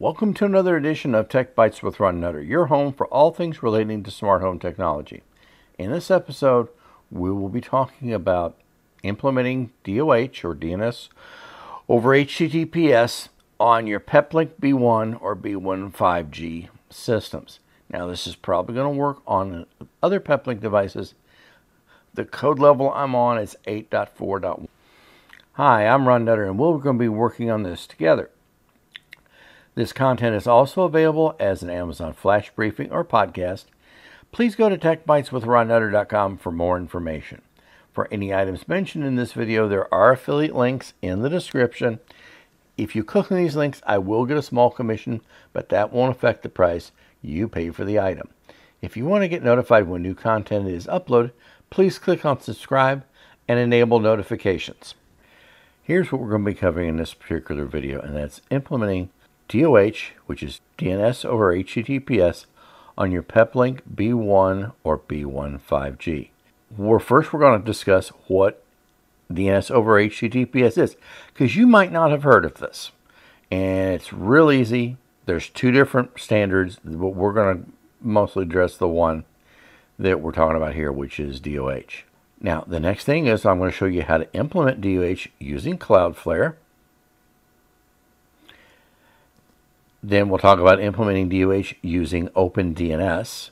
Welcome to another edition of TechBytes with Ron Nutter, your home for all things relating to smart home technology. In this episode, we will be talking about implementing DOH or DNS over HTTPS on your Peplink B1 or B1 5G systems. Now, this is probably going to work on other Peplink devices. The code level I'm on is 8.4.1. Hi, I'm Ron Nutter, and we're going to be working on this together. This content is also available as an Amazon Flash briefing or podcast. Please go to techbyteswithronnutter.com for more information. For any items mentioned in this video, there are affiliate links in the description. If you click on these links, I will get a small commission, but that won't affect the price you pay for the item. If you want to get notified when new content is uploaded, please click on subscribe and enable notifications. Here's what we're going to be covering in this particular video, and that's implementing DOH, which is DNS over HTTPS, on your Peplink B1 or B1 5G. Well, first, we're going to discuss what DNS over HTTPS is, because you might not have heard of this. And it's real easy. There's two different standards, but we're going to mostly address the one that we're talking about here, which is DOH. Now, the next thing is I'm going to show you how to implement DOH using Cloudflare. Then we'll talk about implementing DOH using OpenDNS.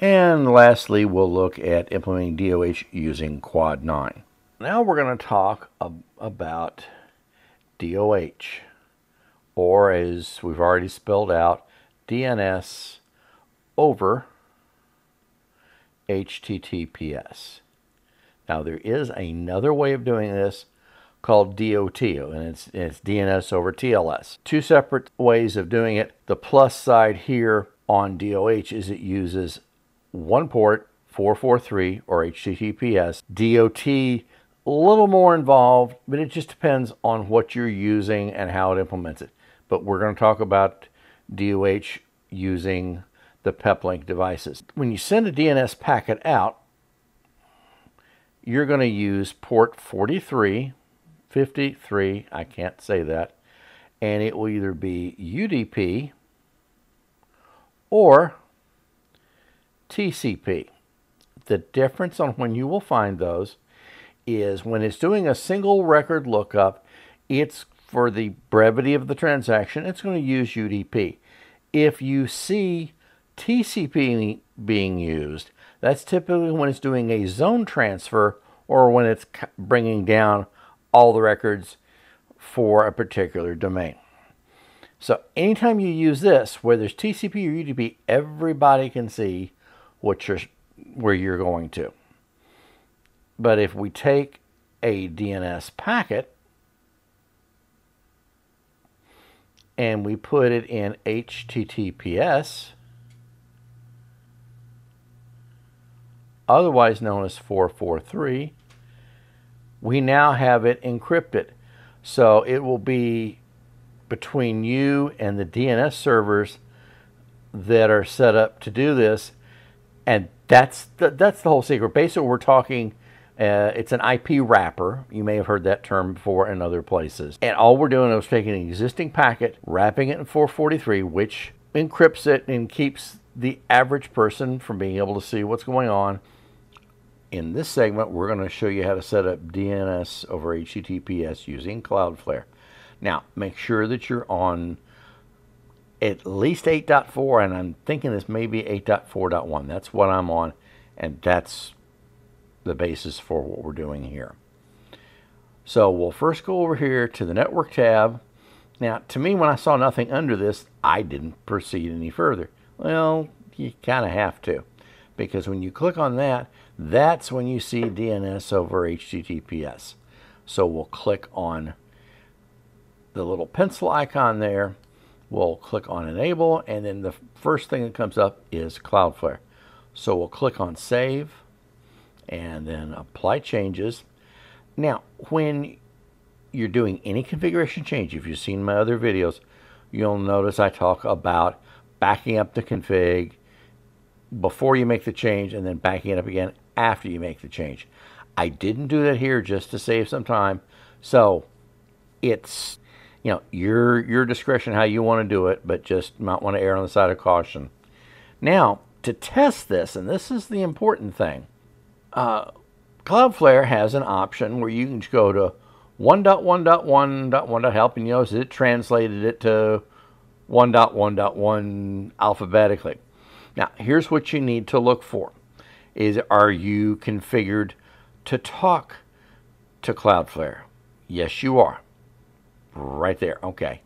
And lastly, we'll look at implementing DOH using Quad 9. Now we're going to talk ab about DOH, or as we've already spelled out, DNS over HTTPS. Now there is another way of doing this called DOT, and it's, it's DNS over TLS. Two separate ways of doing it. The plus side here on DOH is it uses one port, 443 or HTTPS. DOT, a little more involved, but it just depends on what you're using and how it implements it. But we're going to talk about DOH using the Peplink devices. When you send a DNS packet out, you're going to use port 43 53, I can't say that, and it will either be UDP or TCP. The difference on when you will find those is when it's doing a single record lookup, it's for the brevity of the transaction, it's going to use UDP. If you see TCP being used, that's typically when it's doing a zone transfer or when it's bringing down all the records for a particular domain. So anytime you use this, whether it's TCP or UDP, everybody can see what you're, where you're going to. But if we take a DNS packet and we put it in HTTPS, otherwise known as 443, we now have it encrypted. So it will be between you and the DNS servers that are set up to do this. And that's the, that's the whole secret. Basically, we're talking, uh, it's an IP wrapper. You may have heard that term before in other places. And all we're doing is taking an existing packet, wrapping it in 443, which encrypts it and keeps the average person from being able to see what's going on in this segment, we're going to show you how to set up DNS over HTTPS using Cloudflare. Now, make sure that you're on at least 8.4, and I'm thinking this may be 8.4.1. That's what I'm on, and that's the basis for what we're doing here. So we'll first go over here to the Network tab. Now, to me, when I saw nothing under this, I didn't proceed any further. Well, you kind of have to, because when you click on that, that's when you see DNS over HTTPS. So we'll click on the little pencil icon there. We'll click on enable and then the first thing that comes up is Cloudflare. So we'll click on save and then apply changes. Now, when you're doing any configuration change, if you've seen my other videos, you'll notice I talk about backing up the config before you make the change and then backing it up again after you make the change. I didn't do that here just to save some time. So it's you know, your your discretion how you want to do it, but just might want to err on the side of caution. Now, to test this, and this is the important thing, uh, Cloudflare has an option where you can go to 1.1.1.1.help, and you notice it translated it to 1.1.1 alphabetically. Now, here's what you need to look for. Is are you configured to talk to Cloudflare? Yes, you are. Right there. Okay.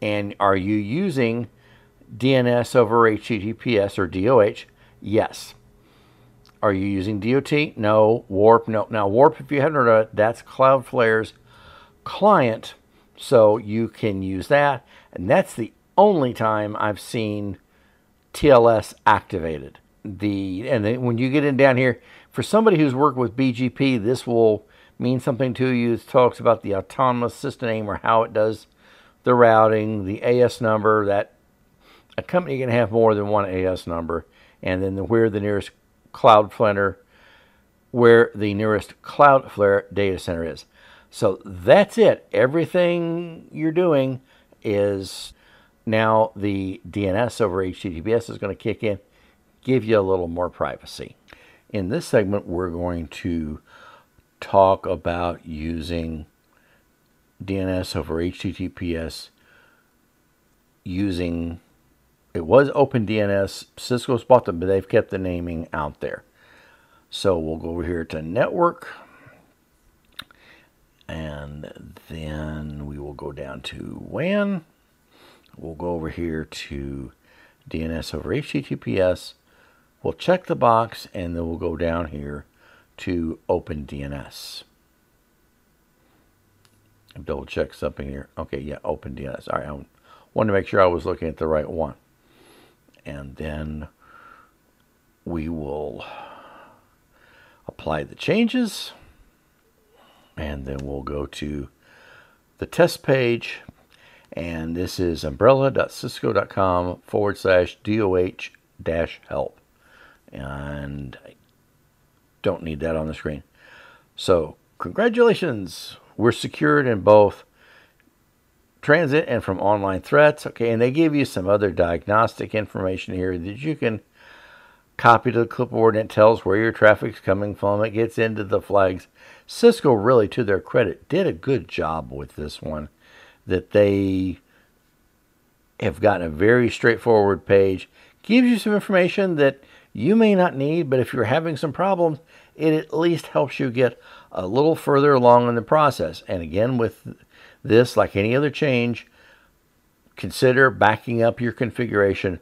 And are you using DNS over HTTPS or DOH? Yes. Are you using DOT? No. Warp? No. Now, Warp, if you haven't heard of it, that's Cloudflare's client, so you can use that. And that's the only time I've seen TLS activated. The and then when you get in down here, for somebody who's worked with BGP, this will mean something to you. It talks about the autonomous system name or how it does the routing, the AS number. That a company can have more than one AS number, and then the, where the nearest Cloudflare, where the nearest Cloudflare data center is. So that's it. Everything you're doing is now the DNS over HTTPS is going to kick in, give you a little more privacy. In this segment, we're going to talk about using DNS over HTTPS using it was OpenDNS. Cisco's bought them, but they've kept the naming out there. So we'll go over here to network. And then we will go down to WAN. We'll go over here to DNS over HTTPS. We'll check the box and then we'll go down here to OpenDNS. Double check something here. Okay, yeah, OpenDNS. All right, I wanted to make sure I was looking at the right one. And then we will apply the changes. And then we'll go to the test page and this is umbrella.cisco.com forward slash DOH dash help. And I don't need that on the screen. So, congratulations! We're secured in both transit and from online threats. Okay, and they give you some other diagnostic information here that you can copy to the clipboard and it tells where your traffic's coming from. It gets into the flags. Cisco really, to their credit, did a good job with this one that they have gotten a very straightforward page. Gives you some information that you may not need, but if you're having some problems, it at least helps you get a little further along in the process. And again, with this, like any other change, consider backing up your configuration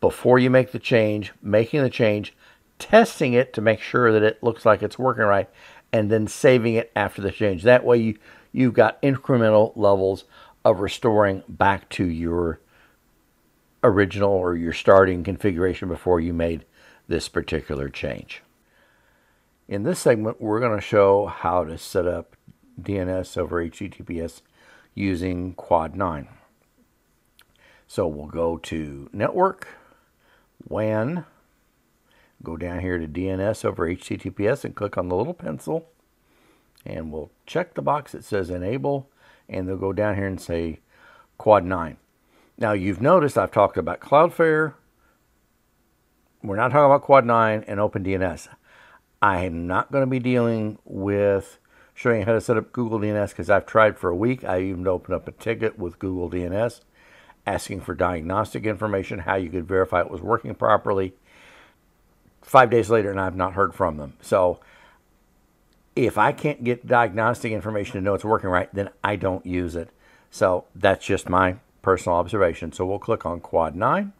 before you make the change, making the change, testing it to make sure that it looks like it's working right, and then saving it after the change. That way, you, you've got incremental levels of restoring back to your original or your starting configuration before you made this particular change. In this segment, we're going to show how to set up DNS over HTTPS using Quad 9. So we'll go to Network, WAN, go down here to DNS over HTTPS and click on the little pencil. And we'll check the box that says Enable and they'll go down here and say Quad 9. Now you've noticed I've talked about Cloudflare. We're not talking about Quad 9 and OpenDNS. I am not going to be dealing with showing you how to set up Google DNS because I've tried for a week. I even opened up a ticket with Google DNS asking for diagnostic information, how you could verify it was working properly. Five days later, and I've not heard from them. So if I can't get diagnostic information to know it's working right, then I don't use it. So that's just my personal observation. So we'll click on Quad 9.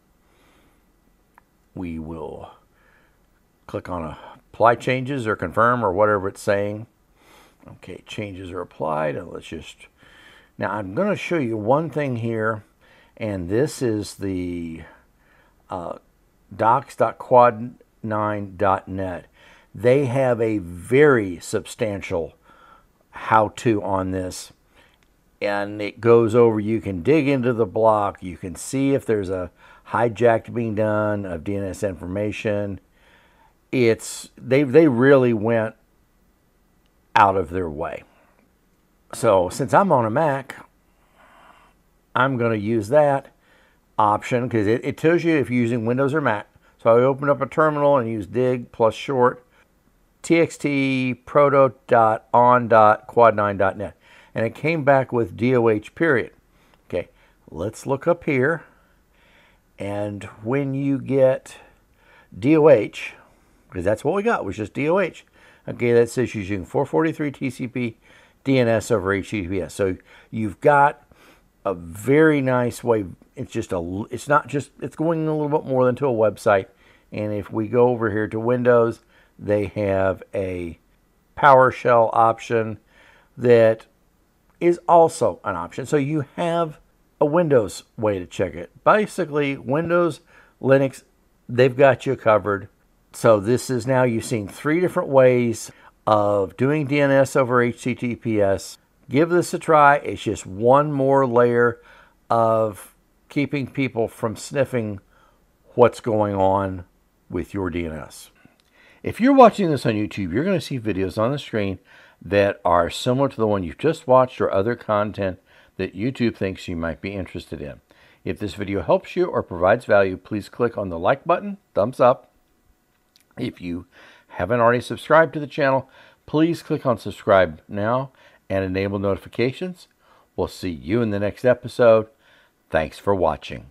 We will click on apply changes or confirm or whatever it's saying. Okay, changes are applied. And let's just, now I'm going to show you one thing here. And this is the uh, docs.quad9.net they have a very substantial how to on this. And it goes over, you can dig into the block, you can see if there's a hijack being done of DNS information. It's they they really went out of their way. So since I'm on a Mac, I'm going to use that option because it, it tells you if you're using Windows or Mac. So I opened up a terminal and used dig plus short txt proto.on.quad9.net and it came back with DOH period. Okay, let's look up here and when you get DOH, because that's what we got was just DOH. Okay, that says using 443 TCP DNS over HTTPS. So you've got a very nice way. It's just a. It's not just. It's going a little bit more than to a website. And if we go over here to Windows, they have a PowerShell option that is also an option. So you have a Windows way to check it. Basically, Windows, Linux, they've got you covered. So this is now you've seen three different ways of doing DNS over HTTPS. Give this a try. It's just one more layer of keeping people from sniffing what's going on with your DNS. If you're watching this on YouTube, you're going to see videos on the screen that are similar to the one you've just watched or other content that YouTube thinks you might be interested in. If this video helps you or provides value, please click on the like button, thumbs up. If you haven't already subscribed to the channel, please click on subscribe now and enable notifications. We'll see you in the next episode. Thanks for watching.